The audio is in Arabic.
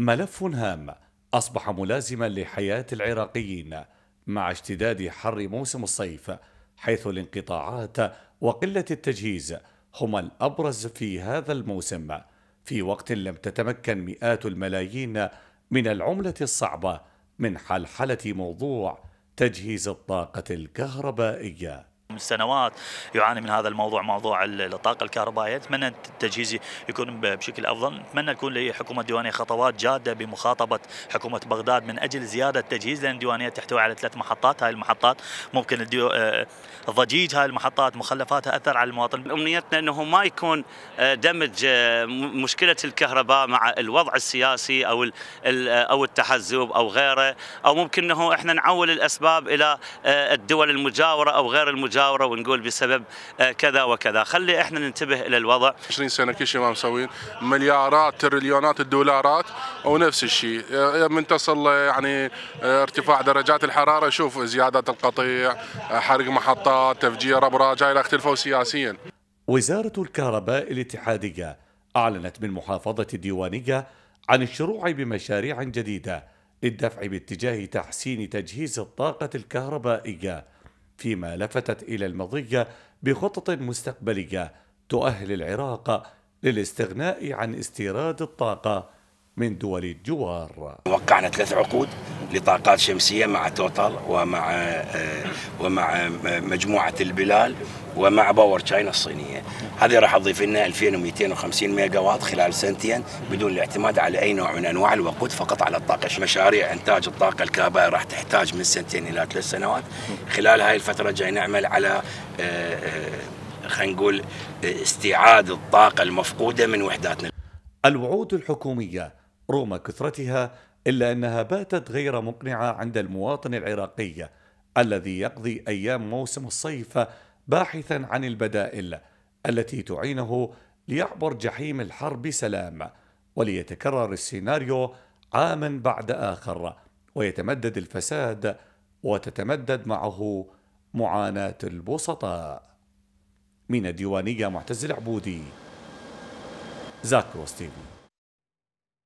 ملف هام. أصبح ملازما لحياة العراقيين مع اشتداد حر موسم الصيف حيث الانقطاعات وقلة التجهيز هما الأبرز في هذا الموسم. في وقت لم تتمكن مئات الملايين من العملة الصعبة من حلحلة موضوع تجهيز الطاقة الكهربائية. من سنوات يعاني من هذا الموضوع موضوع الطاقه الكهربائيه نتمنى التجهيز يكون بشكل أفضل. نتمنى تكون لحكومة الديوانيه خطوات جادة بمخاطبة حكومة بغداد من أجل زيادة التجهيز لأن الديوانيه تحتوي على ثلاث محطات. هاي المحطات ممكن الديو... آه، ضجيج. هاي المحطات مخلفاتها أثر على المواطن. أمنيتنا إنه ما يكون آه، دمج آه، مشكلة الكهرباء مع الوضع السياسي أو أو التحزب أو غيره أو ممكن إنه إحنا نعول الأسباب إلى الدول المجاورة أو غير المجاورة. المجاوره ونقول بسبب آه، كذا وكذا. خلي إحنا ننتبه إلى الوضع. 20 سنة كل شيء ما مسوين. مليارات تريليونات الدولارات ونفس الشيء. آه، من تصل يعني آه، ارتفاع درجات الحرارة شوف زياده القطيع حرق محطات تفجير أبراج هاي اختلفوا سياسيا. وزارة الكهرباء الاتحادية أعلنت من محافظة الديوانيه عن الشروع بمشاريع جديدة للدفع باتجاه تحسين تجهيز الطاقة الكهربائية. فيما لفتت إلى المضي بخطط مستقبلية تؤهل العراق للاستغناء عن استيراد الطاقة من دول الجوار. وقعنا ثلاث عقود لطاقات شمسية مع توتال ومع آه، ومع مجموعة البلال ومع باور تشاينا الصينية. هذه راح تضيف لنا 2250 ميجا وات خلال سنتين بدون الاعتماد على أي نوع من أنواع الوقود فقط على الطاقة. مشاريع إنتاج الطاقة الكهربائية راح تحتاج من سنتين إلى ثلاث سنوات. خلال هاي الفترة جاي نعمل على آه، آه، خلينا نقول استيعاد الطاقة المفقودة من وحداتنا. الوعود الحكومية رغم كثرتها إلا أنها باتت غير مقنعة عند المواطن العراقي الذي يقضي أيام موسم الصيف باحثا عن البدائل التي تعينه ليعبر جحيم الحرب بسلام وليتكرر السيناريو عاما بعد آخر ويتمدد الفساد وتتمدد معه معاناة البسطاء. من الديوانية معتز العبودي زاكروس تيفي